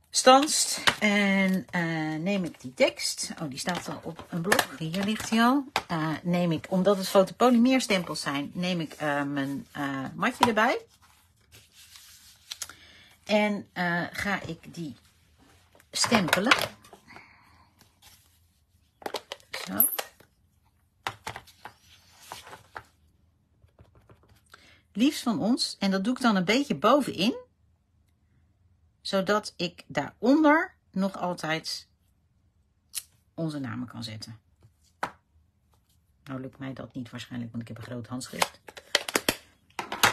stanst. En uh, neem ik die tekst, oh die staat al op een blok, hier ligt hij al. Uh, neem ik, omdat het fotopolymeerstempels zijn, neem ik uh, mijn matje erbij. En ga ik die stempelen. Zo. Liefst van ons, en dat doe ik dan een beetje bovenin zodat ik daaronder nog altijd onze namen kan zetten. Nou lukt mij dat niet waarschijnlijk, want ik heb een groot handschrift.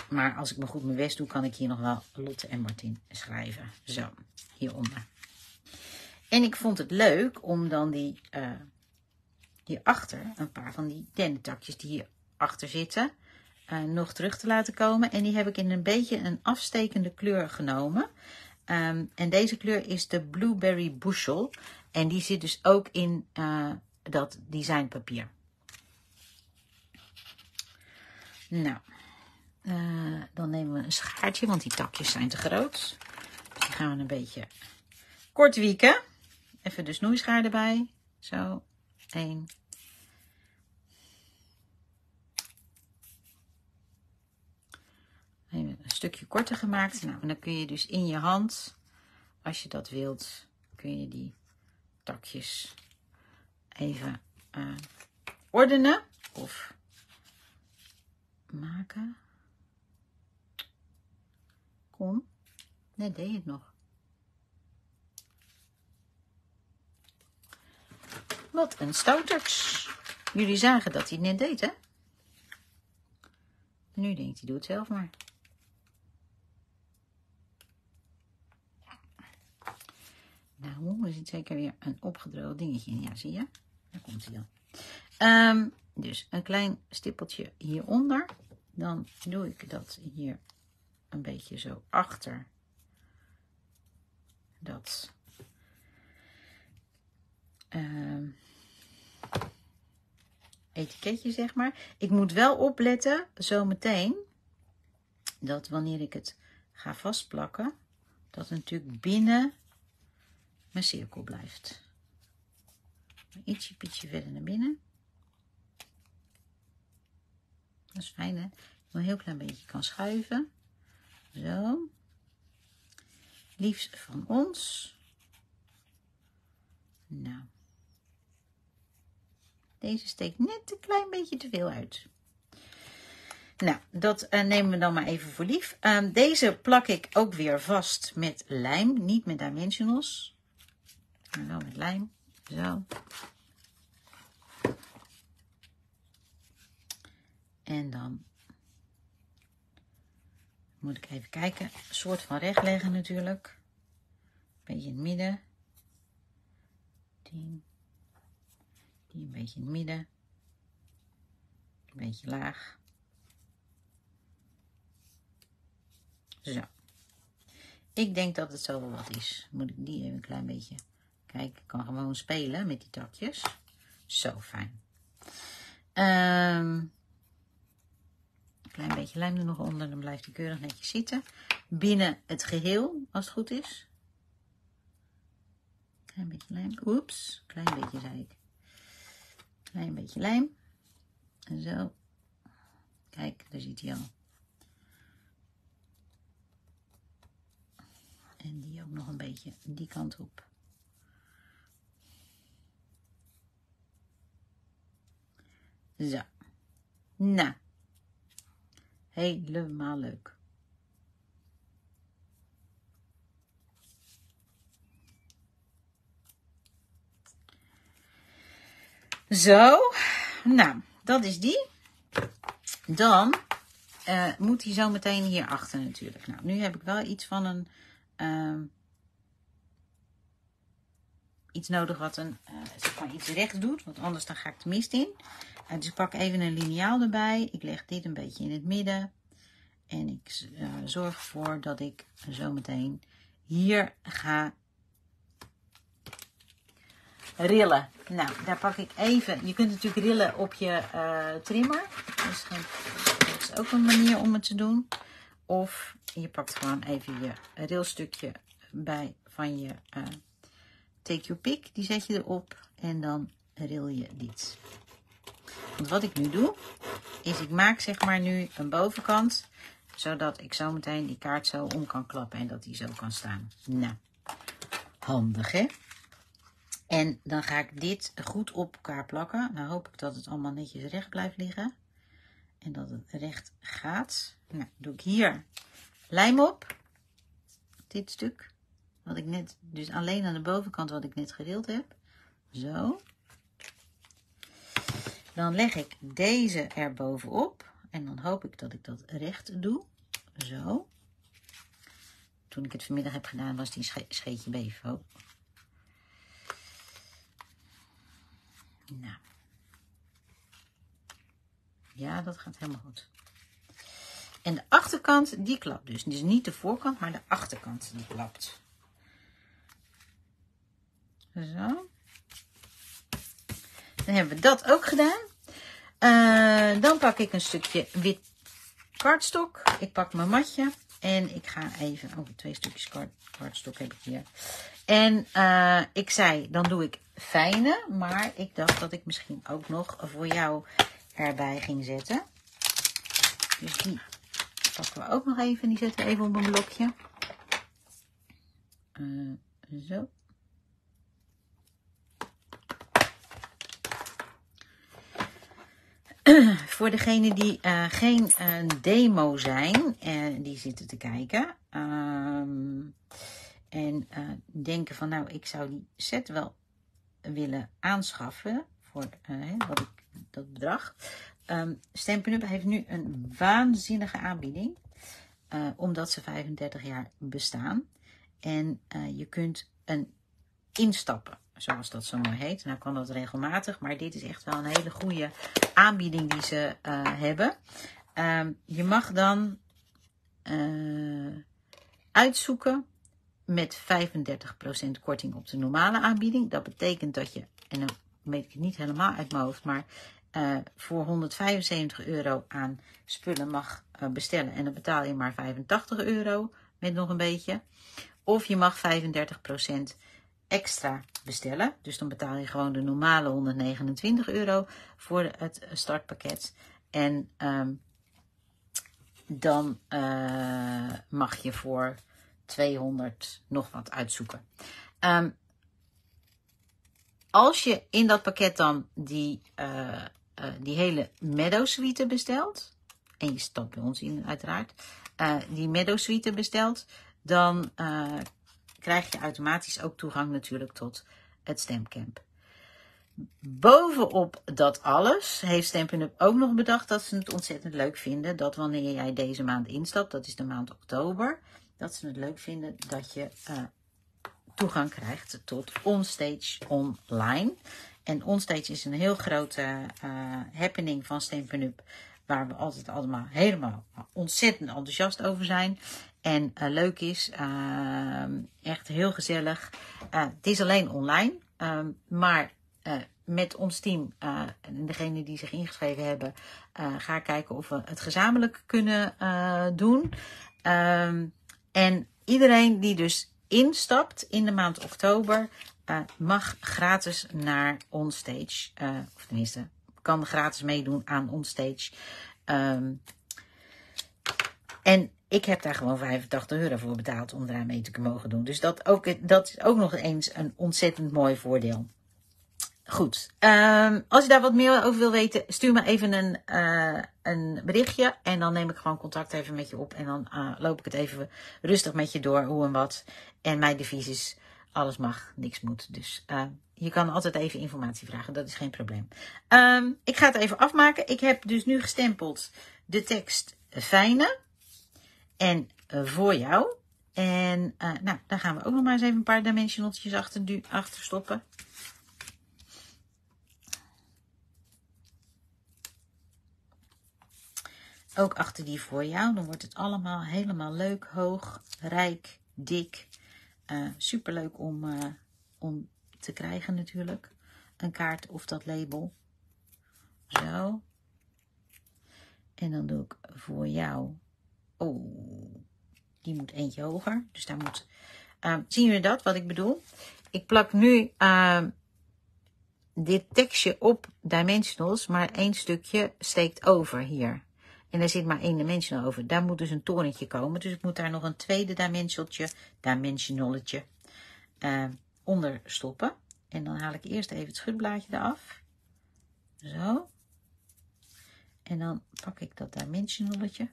Maar als ik me goed mijn best doe, kan ik hier nog wel Lotte en Martin schrijven. Zo, hieronder. En ik vond het leuk om dan die uh, hierachter, een paar van die dennentakjes die hierachter zitten, uh, nog terug te laten komen. En die heb ik in een beetje een afstekende kleur genomen. Um, en deze kleur is de Blueberry Bushel. En die zit dus ook in uh, dat designpapier. Nou, uh, dan nemen we een schaartje, want die takjes zijn te groot. Dus die gaan we een beetje kort wieken. Even de snoeischaar erbij. Zo, 1, een stukje korter gemaakt. Nou, en dan kun je dus in je hand, als je dat wilt, kun je die takjes even uh, ordenen of maken. Kom, net deed het nog. Wat een stouters. Jullie zagen dat hij het net deed, hè? nu denkt hij, doe het zelf maar. Nou, er zit zeker weer een opgedroogd dingetje in. Ja, zie je? Daar komt hij dan. Um, dus een klein stippeltje hieronder. Dan doe ik dat hier een beetje zo achter. Dat uh, etiketje, zeg maar. Ik moet wel opletten, zometeen, dat wanneer ik het ga vastplakken, dat natuurlijk binnen mijn cirkel blijft. Ietsje pietje verder naar binnen. Dat is fijn hè. Ik een heel klein beetje kan schuiven. Zo. Liefst van ons. Nou. Deze steekt net een klein beetje te veel uit. Nou, dat uh, nemen we dan maar even voor lief. Uh, deze plak ik ook weer vast met lijm, niet met dimensionals. Maar wel met lijm. Zo. En dan moet ik even kijken. Soort van recht leggen natuurlijk. Een beetje in het midden. Die. Die een beetje in het midden. Een beetje laag. Zo. Ik denk dat het zo wel wat is. Moet ik die even een klein beetje Kijk, ik kan gewoon spelen met die takjes. Zo fijn. Um, een klein beetje lijm er nog onder, dan blijft hij keurig netjes zitten. Binnen het geheel, als het goed is. Klein beetje lijm. Oeps, klein beetje zei ik. Klein beetje lijm. En zo. Kijk, daar zit hij al. En die ook nog een beetje die kant op. Zo. Nou. Helemaal leuk. Zo. Nou, dat is die. Dan uh, moet hij zo meteen hier achter natuurlijk. Nou, nu heb ik wel iets van een... Uh, iets nodig wat een, uh, iets recht doet. Want anders dan ga ik de mist in. Uh, dus ik pak even een liniaal erbij. Ik leg dit een beetje in het midden. En ik zorg ervoor dat ik zo meteen hier ga rillen. Nou, daar pak ik even. Je kunt natuurlijk rillen op je uh, trimmer. Dus dat is ook een manier om het te doen. Of je pakt gewoon even je rilstukje bij van je uh, take your pick. Die zet je erop en dan ril je dit. Want wat ik nu doe, is ik maak zeg maar nu een bovenkant. Zodat ik zo meteen die kaart zo om kan klappen en dat die zo kan staan. Nou, handig hè? En dan ga ik dit goed op elkaar plakken. Nou hoop ik dat het allemaal netjes recht blijft liggen. En dat het recht gaat. Nou, doe ik hier lijm op. Dit stuk. Wat ik net, dus alleen aan de bovenkant wat ik net gedeeld heb. Zo. Dan leg ik deze er bovenop. En dan hoop ik dat ik dat recht doe. Zo. Toen ik het vanmiddag heb gedaan was die sche scheetje bevo. Nou. Ja, dat gaat helemaal goed. En de achterkant, die klapt dus. Dus niet de voorkant, maar de achterkant, die klapt. Zo. Dan hebben we dat ook gedaan. Uh, dan pak ik een stukje wit kartstok. Ik pak mijn matje. En ik ga even... Oh, twee stukjes kart, kartstok heb ik hier. En uh, ik zei, dan doe ik fijne. Maar ik dacht dat ik misschien ook nog voor jou erbij ging zetten. Dus die pakken we ook nog even. Die zetten we even op een blokje. Uh, zo. Voor degenen die uh, geen uh, demo zijn en die zitten te kijken. Um, en denken van nou, ik zou die set wel willen aanschaffen. Voor wat ik, dat bedrag. Um, Stampen heeft nu een waanzinnige aanbieding. Omdat ze 35 jaar bestaan. En je kunt een instappen, zoals dat zo mooi heet. Nou kan dat regelmatig, maar dit is echt wel een hele goede aanbieding die ze uh, hebben. Um, je mag dan uitzoeken met 35% korting op de normale aanbieding. Dat betekent dat je, en dan weet ik het niet helemaal uit mijn hoofd, maar uh, voor 175 euro aan spullen mag bestellen. En dan betaal je maar 85 euro met nog een beetje. Of je mag 35% extra bestellen. Dus dan betaal je gewoon de normale 129 euro voor het startpakket. En um, dan uh, mag je voor 200 nog wat uitzoeken. Um, als je in dat pakket dan die uh, die hele Meadow Suite bestelt, en je stapt bij ons in uiteraard, die Meadow Suite bestelt, dan krijg je automatisch ook toegang natuurlijk tot het stemcamp. Bovenop dat alles heeft Stampin' Up ook nog bedacht dat ze het ontzettend leuk vinden dat wanneer jij deze maand instapt, dat is de maand oktober, dat ze het leuk vinden dat je toegang krijgt tot Onstage Online. En Onstage is een heel grote uh, happening van Steen Up. Waar we altijd allemaal helemaal ontzettend enthousiast over zijn. En uh, leuk is, uh, echt heel gezellig. het is alleen online. Ehm, maar met ons team en degene die zich ingeschreven hebben, ga kijken of we het gezamenlijk kunnen doen. Um, en iedereen die dus instapt in de maand oktober, uh, mag gratis naar Onstage. Uh, of tenminste, kan gratis meedoen aan Onstage. En ik heb daar gewoon 85 euro voor betaald om daar mee te mogen doen. Dus dat, ook, dat is ook nog eens een ontzettend mooi voordeel. Goed, um, als je daar wat meer over wil weten, stuur me even een, uh, een berichtje. En dan neem ik gewoon contact even met je op. En dan uh, loop ik het even rustig met je door, hoe en wat. En mijn devies is alles mag, niks moet. Dus uh, je kan altijd even informatie vragen, dat is geen probleem. Um, ik ga het even afmaken. Ik heb dus nu gestempeld de tekst fijne. En uh, voor jou. En uh, nou, daar gaan we ook nog maar eens even een paar dimensionaltjes achter, achter stoppen. Ook achter die voor jou. Dan wordt het allemaal helemaal leuk, hoog, rijk, dik. Uh, superleuk om, om te krijgen natuurlijk. Een kaart of dat label. Zo. En dan doe ik voor jou. Oh, die moet eentje hoger. Dus daar moet. Uh, zien jullie dat, wat ik bedoel? Ik plak nu uh, dit tekstje op dimensionals, maar één stukje steekt over hier. En er zit maar één dimensional over. Daar moet dus een torentje komen. Dus ik moet daar nog een tweede dimensionaltje, dimensionaletje uh, onder stoppen. En dan haal ik eerst even het schutblaadje eraf. Zo. En dan pak ik dat dimensionaletje.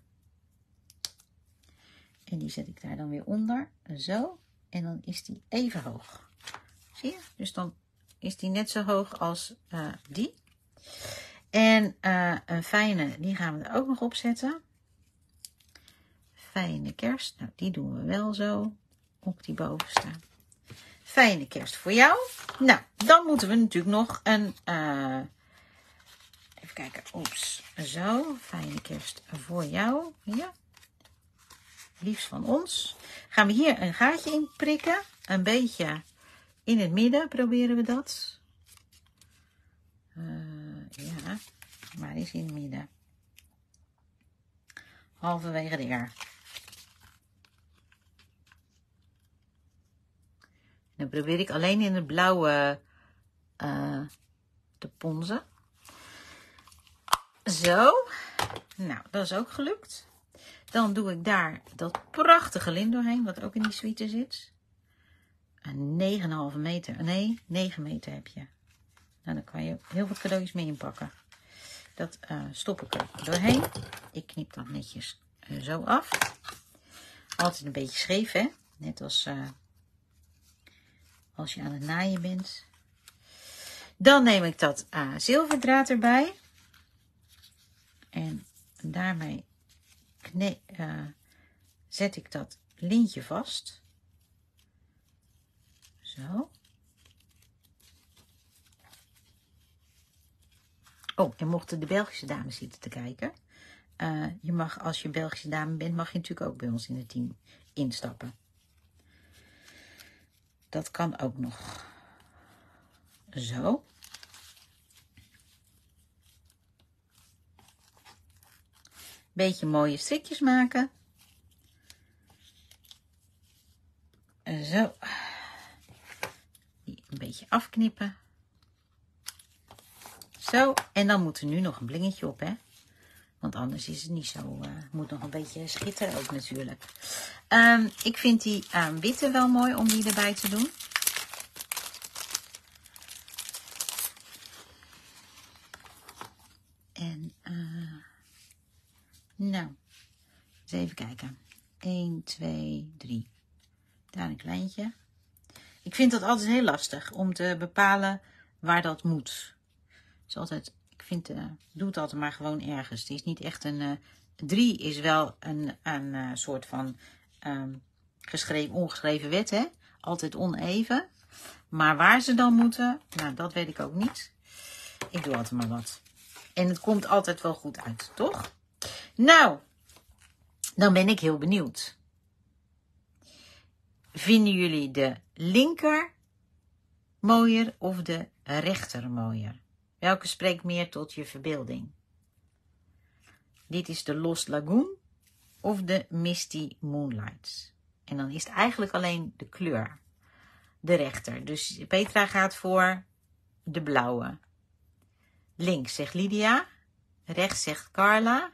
En die zet ik daar dan weer onder. Zo. En dan is die even hoog. Zie je? Dus dan is die net zo hoog als uh, die. En uh, een fijne, die gaan we er ook nog op zetten. Fijne kerst. Nou, die doen we wel zo op die bovenste. Fijne kerst voor jou. Nou, dan moeten we natuurlijk nog een... Uh, even kijken. Oeps. Zo. Fijne kerst voor jou. Ja. Liefst van ons. Gaan we hier een gaatje in prikken. Een beetje in het midden proberen we dat. Uh, ja, maar is in het midden. Halverwege de R. Dan probeer ik alleen in het blauwe uh, te ponzen. Zo. Nou, dat is ook gelukt. Dan doe ik daar dat prachtige lint doorheen, wat ook in die suite zit. Een 9,5 meter. Nee, 9 meter heb je. Nou, dan kan je heel veel cadeautjes mee inpakken. Dat uh, stop ik er doorheen. Ik knip dat netjes uh, zo af. Altijd een beetje scheef, hè? Net als uh, als je aan het naaien bent. Dan neem ik dat zilverdraad erbij. En daarmee zet ik dat lintje vast. Zo. Oh, en mochten de Belgische dames zitten te kijken. Uh, je mag, als je Belgische dame bent, mag je natuurlijk ook bij ons in het team instappen. Dat kan ook nog. Zo. Beetje mooie strikjes maken. Zo. Die een beetje afknippen. Zo, en dan moet er nu nog een blingetje op, hè. Want anders is het niet zo, uh, moet nog een beetje schitteren ook natuurlijk. Um, ik vind die um, witte wel mooi om die erbij te doen. En, uh, nou, even kijken. 1, 2, 3. Daar een kleintje. Ik vind dat altijd heel lastig om te bepalen waar dat moet is altijd, ik vind, uh, doe het altijd maar gewoon ergens. Het is niet echt een, uh, drie is wel een, een uh, soort van um, geschreven, ongeschreven wet, hè. Altijd oneven. Maar waar ze dan moeten, nou, dat weet ik ook niet. Ik doe altijd maar wat. En het komt altijd wel goed uit, toch? Nou, dan ben ik heel benieuwd. Vinden jullie de linker mooier of de rechter mooier? Welke spreekt meer tot je verbeelding? Dit is de Lost Lagoon of de Misty Moonlights. En dan is het eigenlijk alleen de kleur. De rechter. Dus Petra gaat voor de blauwe. Links zegt Lydia. Rechts zegt Carla.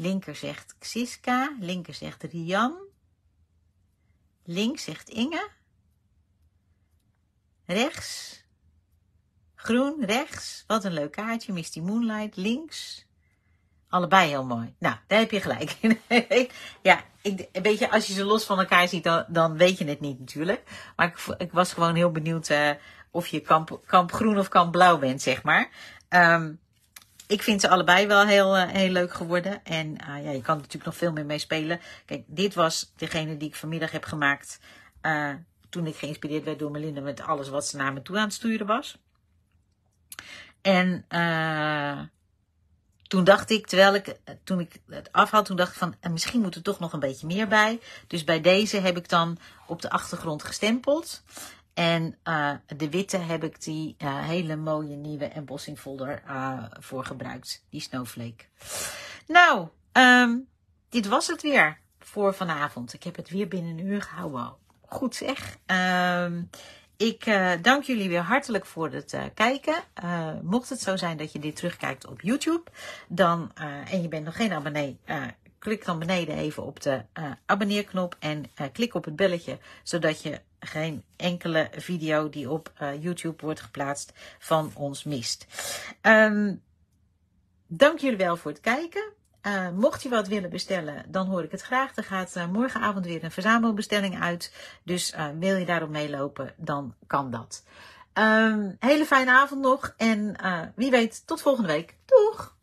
Linker zegt Xiska. Linker zegt Rian. Links zegt Inge. Rechts Groen, rechts. Wat een leuk kaartje. Misty Moonlight, links. Allebei heel mooi. Nou, daar heb je gelijk (laughs) ja, ik, een beetje als je ze los van elkaar ziet, dan, dan weet je het niet natuurlijk. Maar ik, ik was gewoon heel benieuwd uh, of je kamp, kamp groen of kamp blauw bent, zeg maar. Um, ik vind ze allebei wel heel, heel leuk geworden. En ja, je kan er natuurlijk nog veel meer mee spelen. Kijk, dit was degene die ik vanmiddag heb gemaakt. toen ik geïnspireerd werd door Melinda met alles wat ze naar me toe aan het sturen was. En toen dacht ik, terwijl ik, toen ik het afhad, toen dacht ik van, misschien moet er toch nog een beetje meer bij. Dus bij deze heb ik dan op de achtergrond gestempeld. En uh, de witte heb ik die uh, hele mooie nieuwe embossing folder uh, voor gebruikt. Die snowflake. Nou, um, dit was het weer voor vanavond. Ik heb het weer binnen een uur gehouden. Goed zeg. Um, ik dank jullie weer hartelijk voor het kijken. Mocht het zo zijn dat je dit terugkijkt op YouTube, dan, en je bent nog geen abonnee, klik dan beneden even op de abonneerknop en klik op het belletje, zodat je geen enkele video die op YouTube wordt geplaatst van ons mist. Um, dank jullie wel voor het kijken. Mocht je wat willen bestellen, dan hoor ik het graag. Er gaat morgenavond weer een verzamelbestelling uit. Dus wil je daarop meelopen, dan kan dat. Um, hele fijne avond nog. En wie weet, tot volgende week. Doeg!